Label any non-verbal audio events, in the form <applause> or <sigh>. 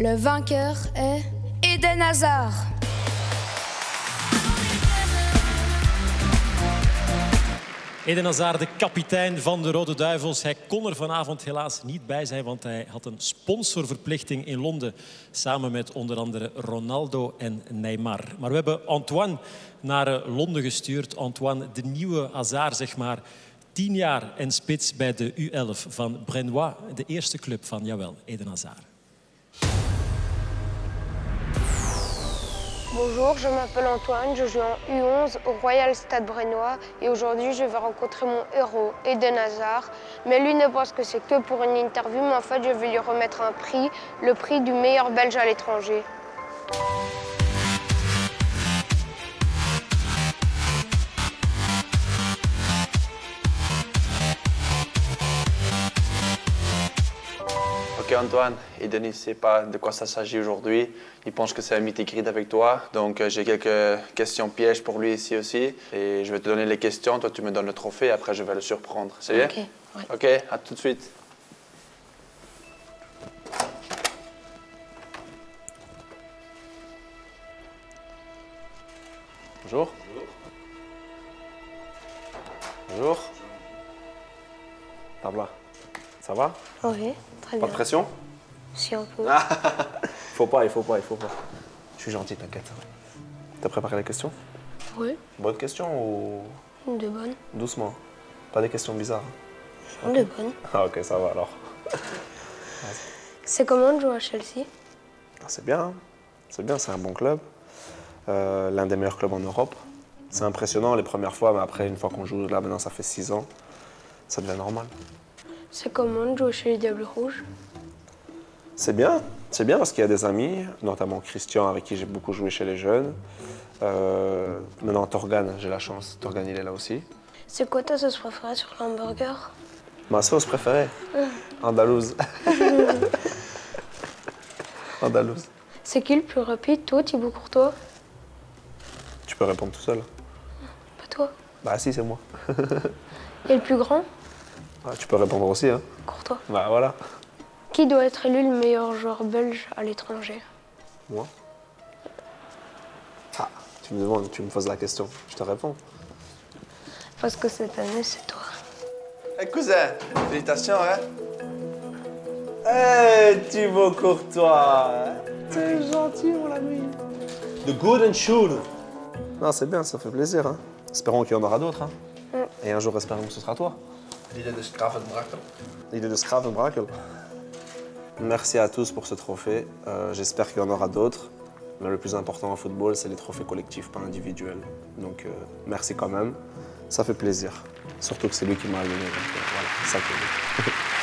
Le vainqueur est Eden Hazard. Eden Hazard, de kapitein van de Rode Duivels. Hij kon er vanavond helaas niet bij zijn, want hij had een sponsorverplichting in Londen. Samen met onder andere Ronaldo en Neymar. Maar we hebben Antoine naar eh, Londen gestuurd. Antoine, de nieuwe Hazard, zeg maar. Tien jaar en spits bij de U11 van Brenois, de eerste club van, jawel, Eden Hazard. Bonjour, je m'appelle Antoine, je joue en U11 au Royal Stade Brennois et aujourd'hui je vais rencontrer mon héros, Eden Hazard. Mais lui ne pense que c'est que pour une interview, mais en fait je vais lui remettre un prix, le prix du meilleur Belge à l'étranger. Ok Antoine, Eden ne sait pas de quoi ça s'agit aujourd'hui. Il pense que c'est un mythique grid avec toi. Donc euh, j'ai quelques questions pièges pour lui ici aussi. Et je vais te donner les questions, toi tu me donnes le trophée et après je vais le surprendre. C'est bien? Ok, ouais. Ok, à tout de suite. Bonjour. Bonjour. Tabla. Ça va Oui, très Pas bien. de pression Si un peu. <laughs> Faut pas, il faut pas, il faut pas. Je suis gentil, t'inquiète. T'as préparé les questions Oui, Bonnes questions ou de bonnes. doucement Pas des questions bizarres De bonnes. <laughs> Ah ok, ça va alors. <laughs> C'est comment de jouer à Chelsea? Ah, c'est bien, hein. c'est bien, c'est un bon club. Euh, L'un des meilleurs clubs en Europe. C'est impressionnant les premières fois, mais après, une fois qu'on joue là, maintenant ça fait six ans, ça devient normal. C'est comment de jouer chez les Diables Rouges? C'est bien, c'est bien parce qu'il y a des amis, notamment Christian avec qui j'ai beaucoup joué chez les jeunes. Euh, maintenant Torgan, j'ai la chance, Torgan il est là aussi. C'est quoi ta sauce préférée sur l'hamburger? Ma sauce préférée? Andalouse. <laughs> Andalouse. C'est qui le plus rapide, toi, Thibaut Courtois? Tu peux répondre tout seul. Pas toi. Bah si, c'est moi. <laughs> Et le plus grand? Ah, tu peux répondre aussi, hein. Courtois. Bah voilà. Qui doit être élu le meilleur joueur belge à l'étranger? Moi Ah, tu me demandes, tu me poses la question. Je te réponds. Parce que cette année, c'est toi. Eh cousin, félicitations, hein Eh, Thibaut Courtois T'es gentil, mon ami. The good and sure. Non, c'est bien, ça fait plaisir, hein. Espérons qu'il y en aura d'autres, hein. Et un jour, espérons que ce sera toi. L'idée de Stravenbrakel. L'idée de Scravenbrakel. Merci à tous pour ce trophée. Euh, J'espère qu'il y en aura d'autres. Mais le plus important en football, c'est les trophées collectifs, pas individuels. Donc euh, merci quand même. Ça fait plaisir. Surtout que c'est lui qui m'a. Donc euh, voilà, ça que <laughs>